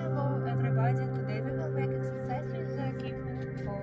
hello everybody, today we will make exercise with the equipment for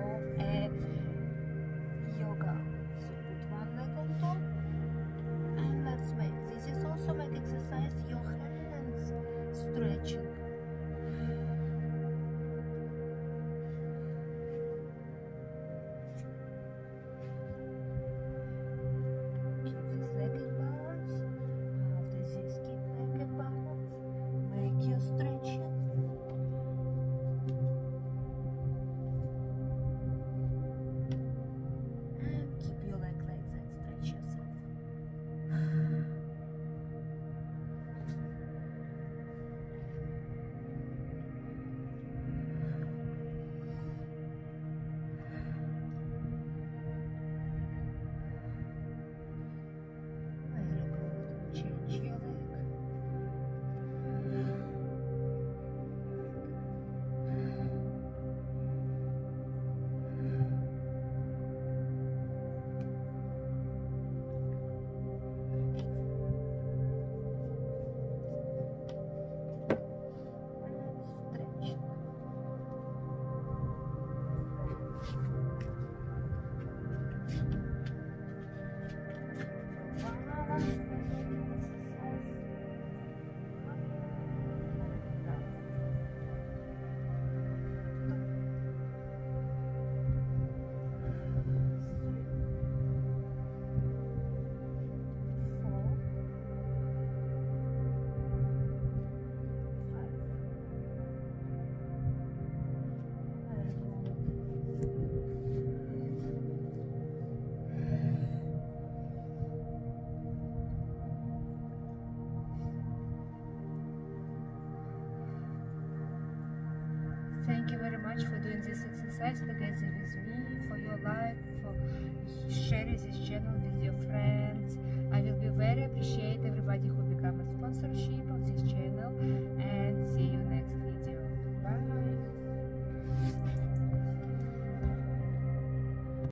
Thank you very much for doing this exercise. Together with me, for your life, for sharing this channel